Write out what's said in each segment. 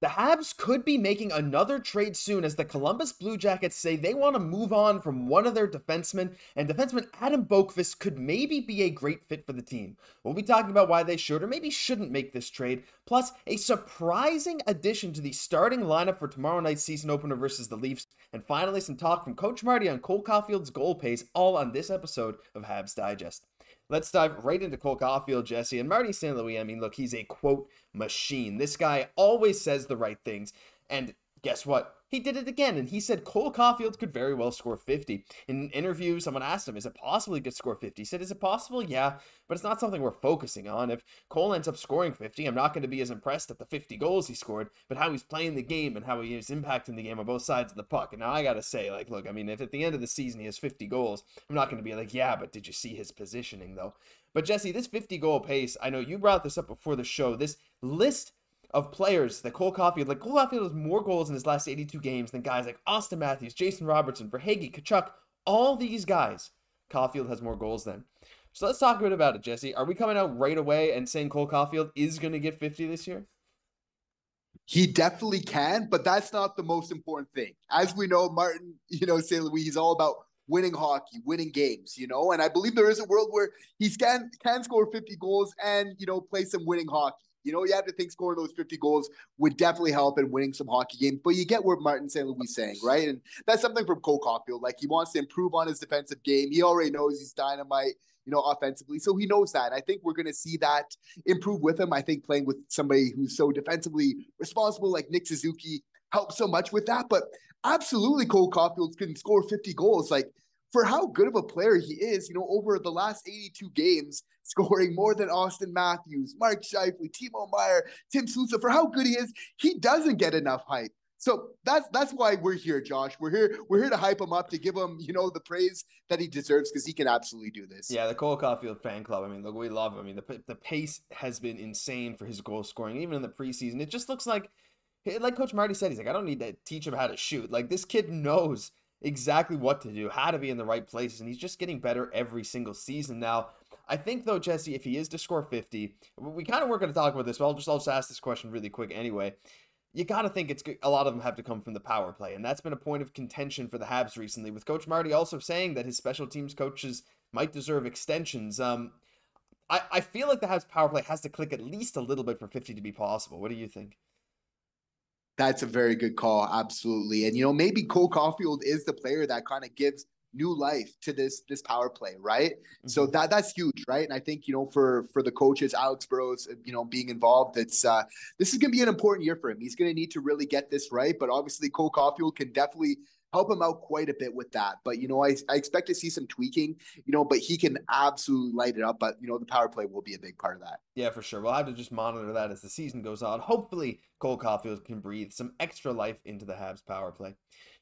The Habs could be making another trade soon as the Columbus Blue Jackets say they want to move on from one of their defensemen, and defenseman Adam Boqvist could maybe be a great fit for the team. We'll be talking about why they should or maybe shouldn't make this trade, plus a surprising addition to the starting lineup for tomorrow night's season opener versus the Leafs, and finally some talk from Coach Marty on Cole Caufield's goal pace, all on this episode of Habs Digest. Let's dive right into Cole Caufield, Jesse, and Marty St. Louis. I mean, look, he's a quote machine. This guy always says the right things. And guess what? He did it again, and he said Cole Caufield could very well score 50. In an interview, someone asked him, Is it possible he could score 50? He said, Is it possible? Yeah, but it's not something we're focusing on. If Cole ends up scoring 50, I'm not going to be as impressed at the 50 goals he scored, but how he's playing the game and how he is impacting the game on both sides of the puck. And now I got to say, like, look, I mean, if at the end of the season he has 50 goals, I'm not going to be like, Yeah, but did you see his positioning, though? But Jesse, this 50 goal pace, I know you brought this up before the show. This list of players that Cole Caufield, like Cole Caufield has more goals in his last 82 games than guys like Auston Matthews, Jason Robertson, Verhaeghe, Tkachuk, all these guys. Caufield has more goals than. So let's talk a bit about it, Jesse. Are we coming out right away and saying Cole Caufield is going to get 50 this year? He definitely can, but that's not the most important thing. As we know, Martin, you know, St. Louis, he's all about winning hockey, winning games, you know. And I believe there is a world where he can can score 50 goals and you know play some winning hockey. You know, you have to think scoring those 50 goals would definitely help in winning some hockey games. But you get what Martin St. Louis saying, right? And that's something from Cole Caufield. Like he wants to improve on his defensive game. He already knows he's dynamite, you know, offensively. So he knows that. I think we're going to see that improve with him. I think playing with somebody who's so defensively responsible like Nick Suzuki helps so much with that. But absolutely, Cole Caufield can score 50 goals. Like for how good of a player he is, you know, over the last 82 games, scoring more than Auston Matthews, Mark Scheifele, Timo Meier, Tim Souza, for how good he is, he doesn't get enough hype. So that's that's why we're here, Josh. We're here. We're here to hype him up, to give him, you know, the praise that he deserves because he can absolutely do this. Yeah, the Cole Caufield fan club. I mean, look, we love him. I mean, the the pace has been insane for his goal scoring, even in the preseason. It just looks like, like Coach Marty said, he's like, I don't need to teach him how to shoot. Like this kid knows exactly what to do, how to be in the right places, and he's just getting better every single season now. I think though, Jesse, if he is to score 50, we kind of weren't going to talk about this, but I'll just I'll just ask this question really quick anyway. You got to think it's a lot of them have to come from the power play, and that's been a point of contention for the Habs recently. With Coach Marty also saying that his special teams coaches might deserve extensions. Um, I I feel like the Habs power play has to click at least a little bit for 50 to be possible. What do you think? That's a very good call, absolutely. And you know, maybe Cole Caufield is the player that kind of gives new life to this this power play, right? Mm-hmm. So that that's huge, right? And I think you know for for the coaches, Alex Burrows, you know, being involved, it's uh this is going to be an important year for him. He's going to need to really get this right, but obviously Cole Caufield can definitely help him out quite a bit with that. But you know, I, I expect to see some tweaking, you know, but he can absolutely light it up. But you know, the power play will be a big part of that. Yeah, for sure. We'll have to just monitor that as the season goes on. Hopefully, Cole Caufield can breathe some extra life into the Habs power play.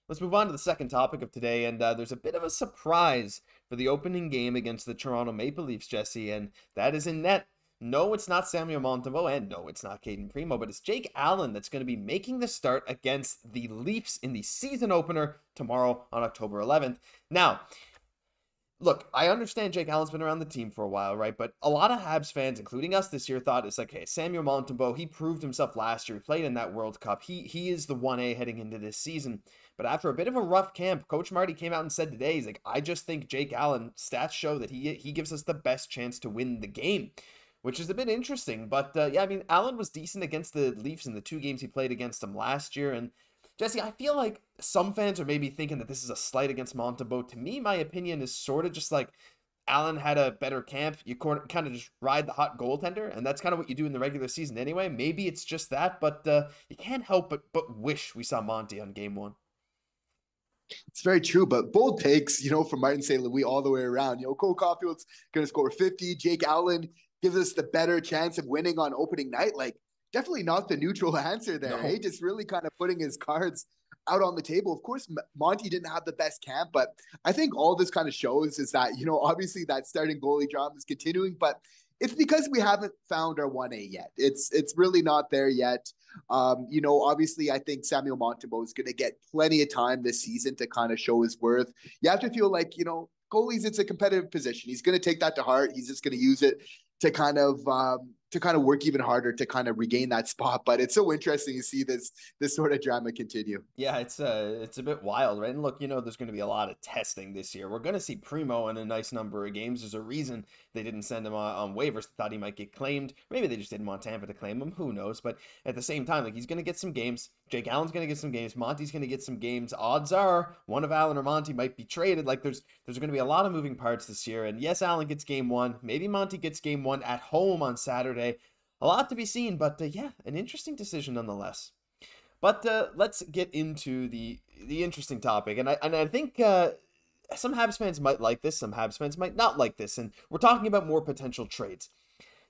Let's move on to the second topic of today, and uh, there's a bit of a surprise for the opening game against the Toronto Maple Leafs, Jesse, and that is in net no, it's not Samuel Montembeault, and no, it's not Cayden Primeau, but it's Jake Allen that's going to be making the start against the Leafs in the season opener tomorrow on October 11th. Now, look, I understand Jake Allen's been around the team for a while, right? But a lot of Habs fans, including us this year, thought it's like, hey, Samuel Montembeault, he proved himself last year. He played in that World Cup. He he is the 1A heading into this season. But after a bit of a rough camp, Coach Marty came out and said today, he's like, I just think Jake Allen, stats show that he he gives us the best chance to win the game which is a bit interesting. But uh, yeah, I mean, Allen was decent against the Leafs in the two games he played against them last year. And Jesse, I feel like some fans are maybe thinking that this is a slight against Montembeault. To me, my opinion is sort of just like Allen had a better camp. You kind of just ride the hot goaltender, and that's kind of what you do in the regular season anyway. Maybe it's just that, but uh, you can't help but but wish we saw Monty on game one. It's very true, but bold takes, you know, from Martin St. Louis all the way around. You know, Cole Caufield's going to score 50. Jake Allen gives us the better chance of winning on opening night. Like, definitely not the neutral answer there. No. Hey, just really kind of putting his cards out on the table. Of course, Monty didn't have the best camp, but I think all this kind of shows is that, you know, obviously that starting goalie drama is continuing, but it's because we haven't found our 1A yet. It's it's really not there yet. Um, you know, obviously, I think Samuel Montembeault is going to get plenty of time this season to kind of show his worth. You have to feel like, you know, goalies, it's a competitive position. He's going to take that to heart. He's just going to use it to kind of um, to kind of work even harder to kind of regain that spot. But it's so interesting to see this this sort of drama continue. Yeah, it's uh it's a bit wild, right? And look, you know, there's going to be a lot of testing this year. We're going to see Primeau in a nice number of games. There's a reason they didn't send him on, on waivers. Thought he might get claimed. Maybe they just didn't want Tampa to claim him. Who knows? But at the same time, like he's going to get some games. Jake Allen's going to get some games. Monty's going to get some games. Odds are one of Allen or Monty might be traded. Like there's there's going to be a lot of moving parts this year. And yes, Allen gets game one. Maybe Monty gets game one at home on Saturday a lot to be seen, but uh, yeah, an interesting decision nonetheless. But uh, let's get into the the interesting topic, and I and I think uh, some Habs fans might like this, some Habs fans might not like this, and we're talking about more potential trades.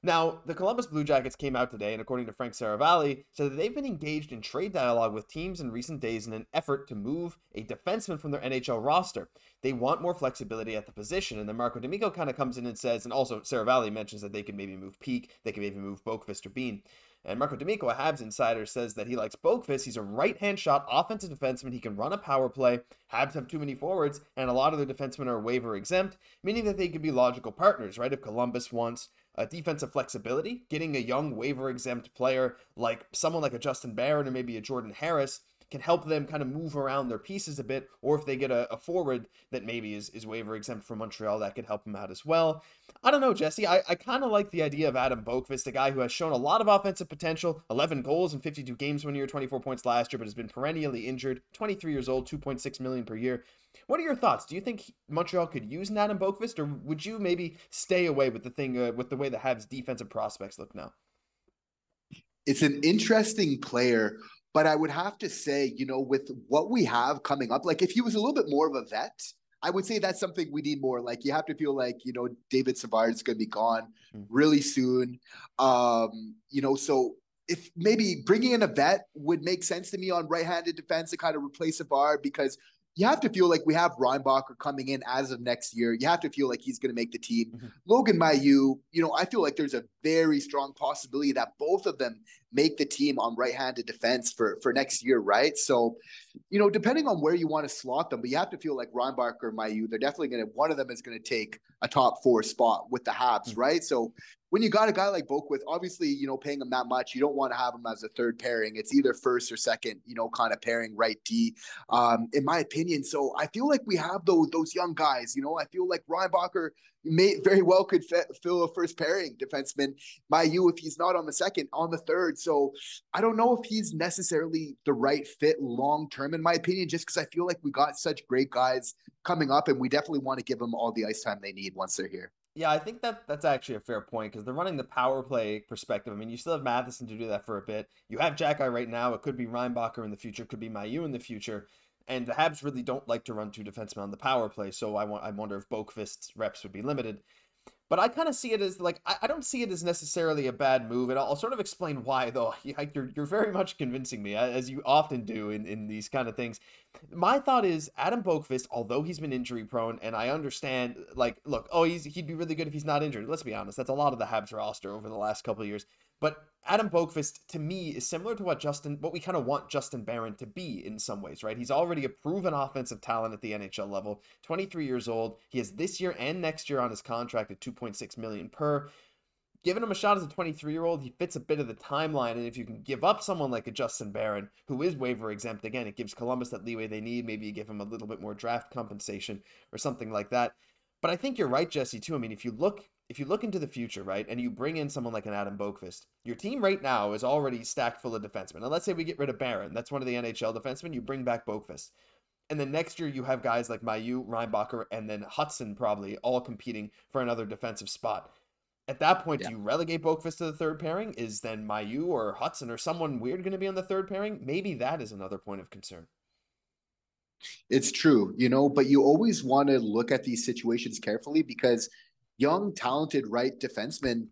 Now, the Columbus Blue Jackets came out today, and according to Frank Seravalli, said that they've been engaged in trade dialogue with teams in recent days in an effort to move a defenseman from their NHL roster. They want more flexibility at the position, and then Marco D'Amico kind of comes in and says, and also Seravalli mentions that they could maybe move Peeke, they could maybe move Boqvist or Bean. And Marco D'Amico, a Habs insider, says that he likes Boqvist. He's a right-hand shot offensive defenseman. He can run a power play. Habs have too many forwards, and a lot of their defensemen are waiver exempt, meaning that they could be logical partners, right? If Columbus wants uh, defensive flexibility, getting a young waiver exempt player like someone like a Justin Barron or maybe a Jordan Harris can help them kind of move around their pieces a bit, or if they get a, a, forward that maybe is, is waiver exempt from Montreal, that could help them out as well. I don't know, Jesse. I, I kind of like the idea of Adam Boqvist, a guy who has shown a lot of offensive potential 11 goals in 52 games one year, 24 points last year, but has been perennially injured, 23 years old, 2.6 million per year. What are your thoughts? Do you think Montreal could use an Adam Boqvist, or would you maybe stay away with the thing uh, with the way the Habs defensive prospects look now? It's an interesting player, but I would have to say, you know, with what we have coming up, like if he was a little bit more of a vet, I would say that's something we need more. Like you have to feel like, you know, David Savard is going to be gone mm-hmm. really soon. Um, you know, so if maybe bringing in a vet would make sense to me on right-handed defense to kind of replace Savard because you have to feel like we have Reinbacher coming in as of next year. You have to feel like he's going to make the team. Mm-hmm. Logan Mailloux, you know, I feel like there's a very strong possibility that both of them make the team on right-handed defense for for next year, right? So, you know, depending on where you want to slot them, but you have to feel like Reinbacher or Mailloux, they're definitely going to one of them is going to take a top four spot with the Habs, mm-hmm. right? So when you got a guy like Boqvist, obviously, you know, paying him that much, you don't want to have him as a third pairing. It's either first or second, you know, kind of pairing right D, um, in my opinion. So I feel like we have those those young guys. You know, I feel like Reinbacher may very well could fill a first pairing defenseman. Mailloux, if he's not on the second, on the third. So I don't know if he's necessarily the right fit long term, in my opinion, just because I feel like we got such great guys coming up, and we definitely want to give them all the ice time they need once they're here. Yeah, I think that that's actually a fair point because they're running the power play perspective. I mean, you still have Matheson to do that for a bit. You have Xhekaj right now. It could be Reinbacher in the future. Could be Mailloux in the future. And the Habs really don't like to run two defensemen on the power play. So I want I wonder if Boqvist's reps would be limited. But I kind of see it as like I, I, don't see it as necessarily a bad move, and I'll, I'll sort of explain why. Though you're you're very much convincing me, as you often do in, in these kind of things. My thought is Adam Boqvist, although he's been injury prone, and I understand, like, look, oh, he's he'd be really good if he's not injured. Let's be honest, that's a lot of the Habs roster over the last couple of years. But Adam Boqvist, to me, is similar to what Justin, what we kind of want Justin Barron to be in some ways, right? He's already a proven offensive talent at the NHL level. 23 years old. He has this year and next year on his contract at 2.6 million per. Giving him a shot as a 23 year old, he fits a bit of the timeline. And if you can give up someone like a Justin Barron, who is waiver exempt, again, it gives Columbus that leeway they need. Maybe you give him a little bit more draft compensation or something like that. But I think you're right, Jesse, too. I mean, if you look if you look into the future, right, and you bring in someone like an Adam Boqvist, your team right now is already stacked full of defensemen. And let's say we get rid of Barron, that's one of the NHL defensemen, you bring back Boqvist. And then next year you have guys like Mailloux, Reinbacher, and then Hutson probably all competing for another defensive spot. At that point, yeah. do you relegate Boqvist to the third pairing? Is then Mailloux or Hutson or someone weird going to be on the third pairing? Maybe that is another point of concern. It's true, you know, but you always want to look at these situations carefully because – young, talented right defensemen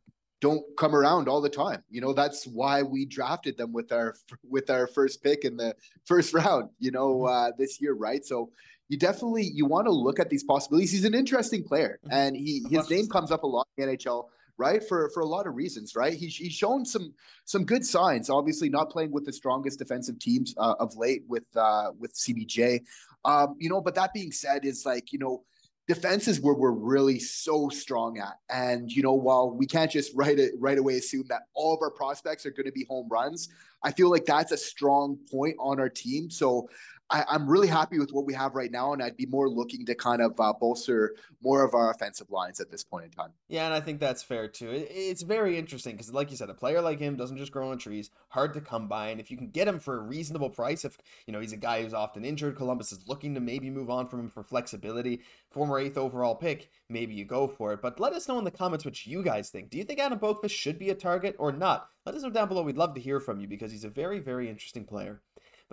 don't come around all the time. You know, that's why we drafted them with our with our first pick in the first round, you know, mm-hmm. uh, this year, right? So you definitely you want to look at these possibilities. He's an interesting player mm-hmm. and he his name comes up a lot in NHL right for for a lot of reasons right he's, he's shown some some good signs obviously not playing with the strongest defensive teams uh, of late with uh with cbj um you know but that being said is like you know defense is where we're really so strong at. And you know, while we can't just right it right away assume that all of our prospects are going to be home runs, I feel like that's a strong point on our team. So I, am really happy with what we have right now, and I'd be more looking to kind of uh, bolster more of our offensive lines at this point in time. Yeah, and I think that's fair too. It, it's very interesting because, like you said, a player like him doesn't just grow on trees, hard to come by, and if you can get him for a reasonable price, if you know he's a guy who's often injured, Columbus is looking to maybe move on from him for flexibility, former eighth overall pick, maybe you go for it. But let us know in the comments what you guys think. Do you think Adam Boqvist should be a target or not? Let us know down below. We'd love to hear from you because he's a very, very interesting player.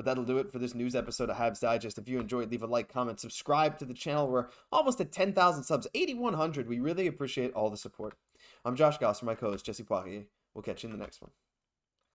But that'll do it for this news episode of Habs Digest. If you enjoyed, leave a like, comment, subscribe to the channel. We're almost at 10,000 subs, 8,100. We really appreciate all the support. I'm Josh Gosse for my co host, Jesse Poirier. We'll catch you in the next one.